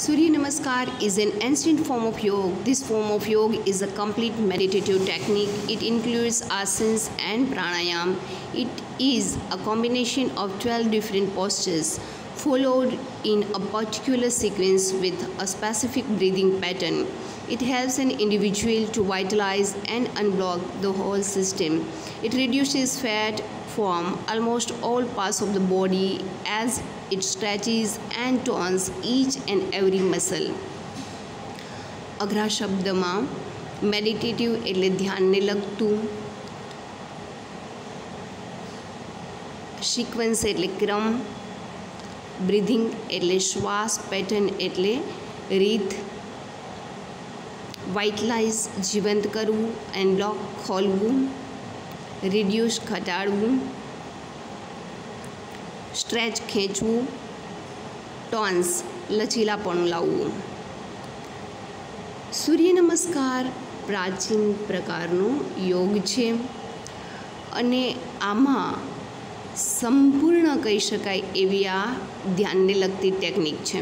Surya Namaskar is an ancient form of yoga. This form of yoga is a complete meditative technique. It includes asanas and pranayam. It is a combination of 12 different postures followed in a particular sequence with a specific breathing pattern. It helps an individual to vitalize and unblock the whole system. It reduces fat from almost all parts of the body as it stretches and tones each and every muscle. અઘરા શબ્દમાં meditative એટલે ધ્યાનને લગતું sequence એટલે ક્રમ breathing એટલે શ્વાસ, pattern એટલે રીત. વાઇટલાઇઝ જીવંત કરવું એનલોક ખોલવું. રિડ્યુસ ઘટાડવું. સ્ટ્રેચ ખેંચવું. ટોન્સ લચીલાપણું લાવવું. સૂર્ય નમસ્કાર પ્રાચીન પ્રકારનો યોગ છે. અને આમાં સંપૂર્ણ કહી શકાય એવી આ ધ્યાનને લગતી ટેકનિક છે.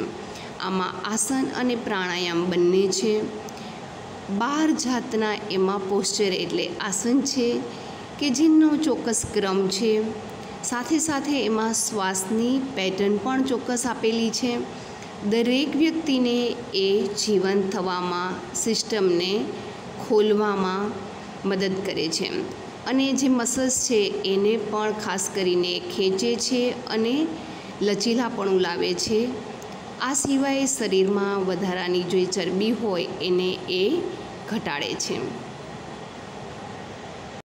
આમાં આસન અને પ્રાણાયામ બંને છે. બાર જાતના એમાં પોસ્ચર એટલે આસન છે કે જેનો ચોક્કસ ક્રમ છે. સાથે સાથે એમાં શ્વાસની પેટર્ન પણ ચોક્કસ આપેલી છે. દરેક વ્યક્તિને એ જીવંત થવામાં સિસ્ટમને ખોલવામાં મદદ કરે છે. અને જે મસલ્સ છે, એને પણ ખાસ કરીને ખેંચે છે અને લચીલાપણું લાવે છે. આ સિવાય શરીરમાં વધારાની જે ચરબી હોય, એને એ ઘટાડે છે.